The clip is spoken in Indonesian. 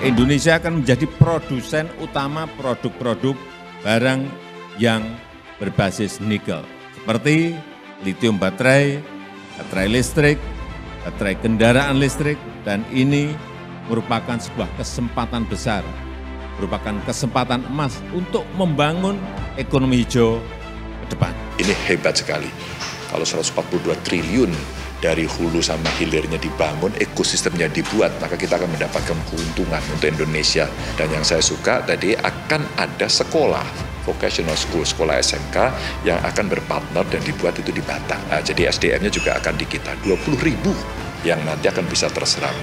Indonesia akan menjadi produsen utama produk-produk barang yang berbasis nikel, seperti lithium baterai, baterai listrik, baterai kendaraan listrik, dan ini merupakan sebuah kesempatan besar, merupakan kesempatan emas untuk membangun ekonomi hijau ke depan. Ini hebat sekali. Kalau 142 triliun dari hulu sama hilirnya dibangun, ekosistemnya dibuat, maka kita akan mendapatkan keuntungan untuk Indonesia. Dan yang saya suka tadi akan ada sekolah vocational school, sekolah SMK yang akan berpartner dan dibuat itu di Batam. Nah, jadi SDM-nya juga akan di kita, 20 ribu yang nanti akan bisa terserap.